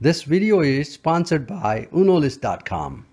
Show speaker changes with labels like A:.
A: This video is sponsored by Unolist.com.